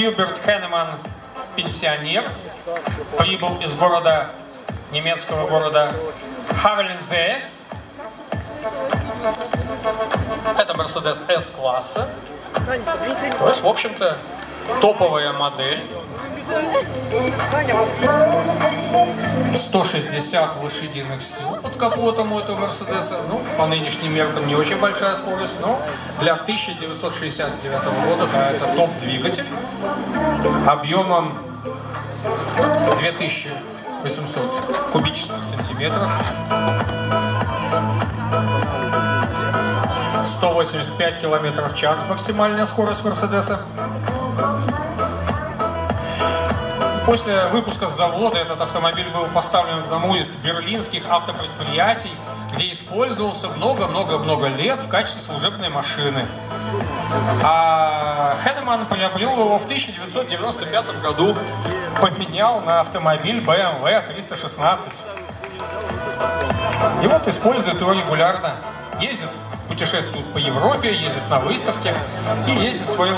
Хьюберт Хеннеман, пенсионер, прибыл из города, немецкого города Хавелензе. Это Mercedes S-класса. То есть, в общем-то, топовая модель. 160 лошадиных сил под капотом у этого Мерседеса. Ну, по нынешним меркам не очень большая скорость, но для 1969 года, да, это топ-двигатель объемом 2800 кубических сантиметров. 185 километров в час максимальная скорость Мерседеса. После выпуска с завода этот автомобиль был поставлен одному из берлинских автопредприятий, где использовался много-много-много лет в качестве служебной машины. А Хеннеман приобрел его в 1995 году, поменял на автомобиль BMW 316. И вот использует его регулярно. Ездит, путешествует по Европе, ездит на выставки и ездит в свою